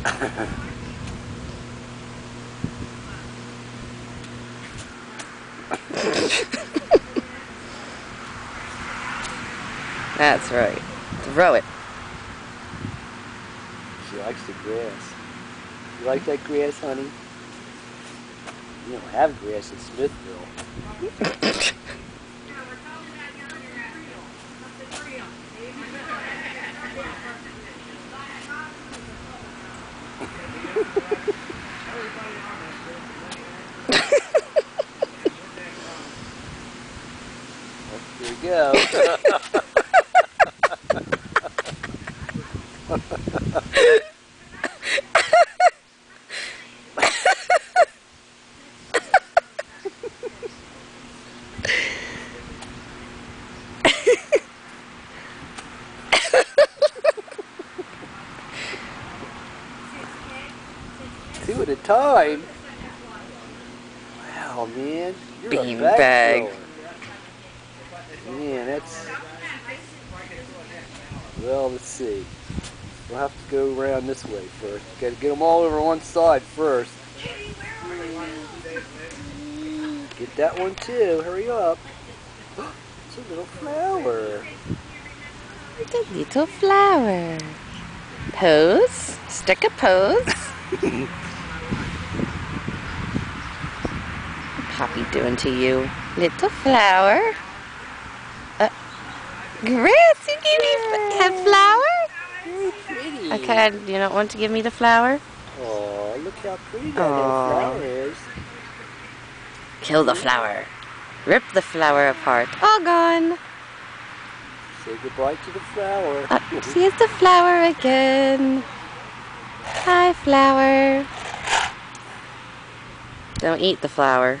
That's right. Throw it. She likes the grass. You like that grass, honey? You don't have grass in Smithville. go. Two at a time. Wow, man. You're Bean a bag. Man, that's. Well, let's see. We'll have to go around this way first. Got to get them all over one side first. Get that one too. Hurry up. It's a little flower. The little flower. Pose. Stick a pose. Poppy doing to you? Little flower. Uh, you gave me a flower? Very pretty. Okay, you don't want to give me the flower? Oh, look how pretty that flower is. Kill the flower. Rip the flower apart. All gone. Say goodbye to the flower. Uh, here's the flower again. Hi, flower. Don't eat the flower.